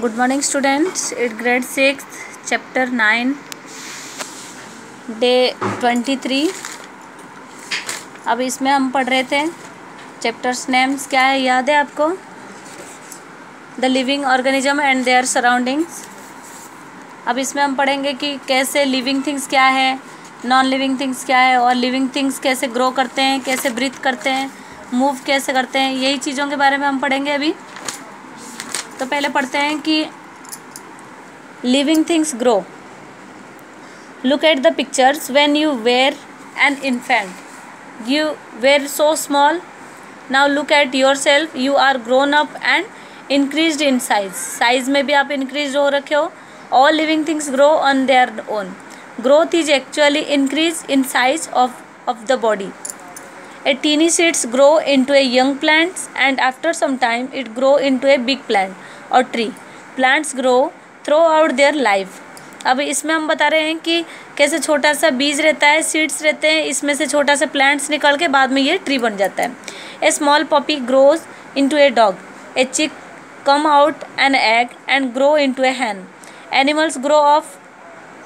Good morning students at grade six chapter nine day twenty three अब इसमें हम पढ़ रहे थे। चैप्टर्स नेम्स क्या है? याद है आपको? The living organism and their surroundings अब इसमें हम पढ़ेंगे कि कैसे लिविंग थिंग्स क्या है नॉन लिविंग थिंग्स क्या है, और लिविंग थिंग्स कैसे ग्रो करते हैं, कैसे ब्रीथ करते हैं मूव कैसे करते हैं, यही चीज़ों के बारे में हम पढ़ेंगे अभी। तो पहले पढ़ते हैं कि living things grow look at the pictures when you were an infant you were so small now look at yourself you are grown up and increase in size size में भी आप इंक्रीज हो रखे हो. All living things grow on their own growth is actually increase in size of of the body. A teeny seeds grow into a young plants and after some time it grow into a big plant. Tree plants grow throughout their life अब इसमें हम बता रहे हैं कि कैसे छोटा सा बीज रहता है सीड्स रहते हैं, इसमें से छोटा सा प्लांट्स निकल के बाद में ये ट्री बन जाता है। A small puppy grows into a dog a chick come out an egg and grow into a hen animals grow up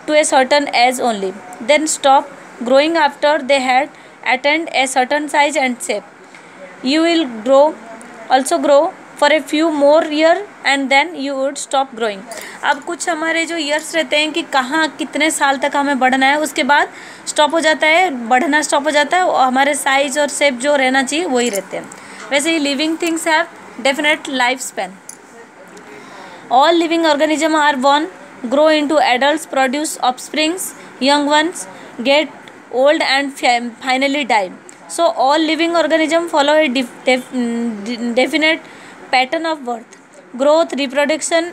to a certain age only then stop growing after they had attained a certain size and shape you will grow also grow for a few more year and then you would stop growing अब कुछ हमारे जो years रहते हैं कि कहाँ, कितने साल तक हमें बढ़ना है, उसके बाद स्टॉप हो जाता है, बढ़ना स्टॉप हो जाता है, और हमारे साइज़ और शेप जो रहना चाहिए, वही रहते हैं। वैसे ही living things have definite life span all living organism are born grow into adult produce offsprings young ones get old and finally die so all living organism follow a definite pattern of birth growth reproduction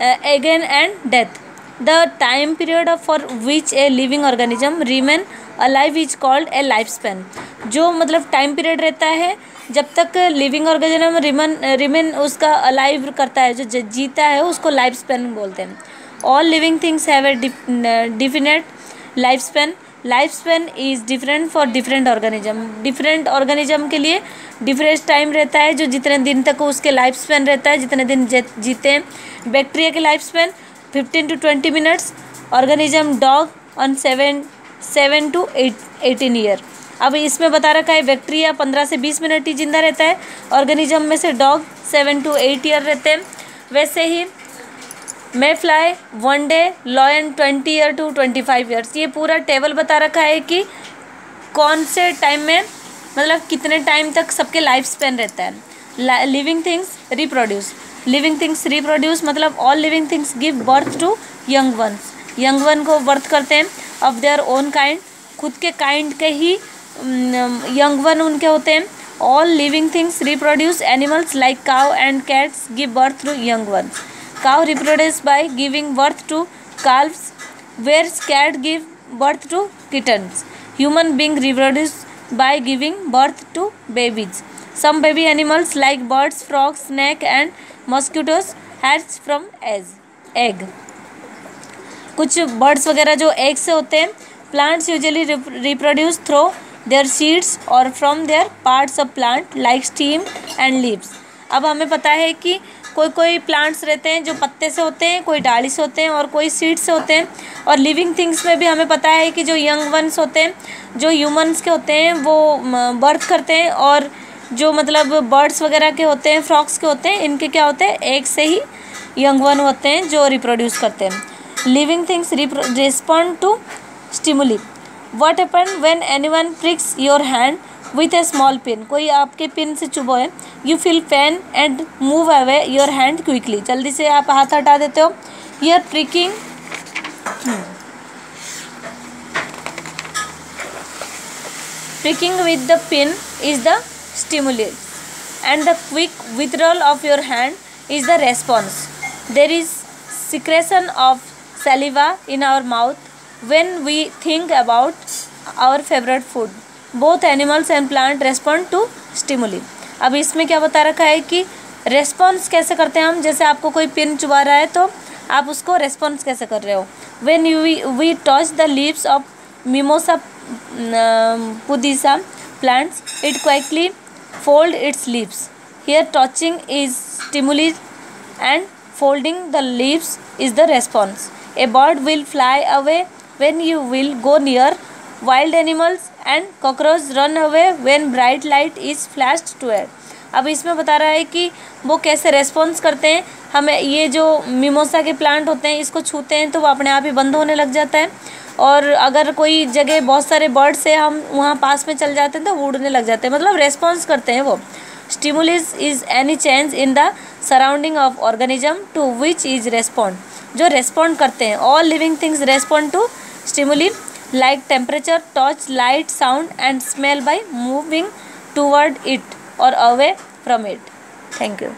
again and death the time period for which a living organism remain alive is called a life span जो मतलब time period रहता है, जब तक living organism remain remain उसका alive करता है, जो जीता है, उसको लाइफ स्पेन बोलते हैं। All living things have a definite life span life span is different for different organism different organism के लिए डिफरेंट टाइम रहता है जो जितने दिन तक उसके लाइफ स्पेन रहता है, जितने दिन जीते हैं। बैक्टीरिया के life span fifteen to twenty minutes organism dog on seven seven to eight eighteen year अब इसमें बता रखा है बैक्टीरिया पंद्रह से बीस मिनट ही ज़िंदा रहता है। ऑर्गेनिज्म में से dog seven to eight year रहते हैं। वैसे ही mayfly one day lion twenty year to twenty five years ये पूरा टेबल बता रखा है कि कौन से टाइम में मतलब कितने टाइम तक सबके लाइफ स्पेन रहता है। Living things reproduce living things reproduce मतलब all living things give birth to young ones young one को बर्थ करते हैं ऑफ़ देयर ओन काइंड खुद के काइंड के ही यंग वन उनके होते हैं। All living things reproduce animals like cow and cats give birth to young ones cow reproduces by giving birth to calves whereas cat give birth to kittens human being reproduce by giving birth to babies some baby animals like birds frogs snake and mosquitoes hatch from eggs egg कुछ birds वगैरह जो egg से होते हैं plants usually reproduce through their seeds और from their parts of plant like stem and leaves अब हमें पता है कि कोई कोई प्लांट्स रहते हैं जो पत्ते से होते हैं, कोई डाली से होते हैं और कोई सीड से होते हैं। और लिविंग थिंग्स में भी हमें पता है कि जो यंग वंस होते हैं, जो ह्यूमंस के होते हैं, वो बर्थ करते हैं और जो मतलब बर्ड्स वगैरह के होते हैं फ्रॉक्स के होते हैं, इनके क्या होते हैं एक से ही यंग वन होते हैं जो रिप्रोड्यूस करते हैं। Living things respond to stimuli what happen when anyone pricks your hand with a small pin कोई आपके पिन से चुभो है you feel pain and move away your hand quickly जल्दी से आप हाथ हटा देते हो। Here pricking pricking with the pin is the stimulate and the quick withdrawal of your hand is the response there is secretion of saliva in our mouth when we think about our favourite food both animals and plant respond to stimuli अब इसमें क्या बता रखा है कि response कैसे करते हैं हम? जैसे आपको कोई पिन चुबा रहा है तो आप उसको रेस्पॉन्स कैसे कर रहे हो? When you we touch the leaves of mimosa pudica plants it quickly fold its leaves here touching is stimuli and folding the leaves is the response. A bird will fly away when you will go near wild animals and cockroach run away when bright light is flashed to it अब इसमें बता रहा है कि वो कैसे response करते हैं। हमें ये जो मिमोसा के प्लांट होते हैं, इसको छूते हैं तो वो अपने आप ही बंद होने लग जाता है। और अगर कोई जगह बहुत सारे बर्ड्स है, हम वहाँ पास में चल जाते हैं तो उड़ने लग जाते हैं। मतलब रेस्पॉन्स करते हैं वो। Stimulus is any change in the surrounding of organism to which is respond जो रेस्पॉन्ड करते हैं all living things respond to stimuli like temperature, touch, light, sound and smell by moving toward it or away from it. Thank you.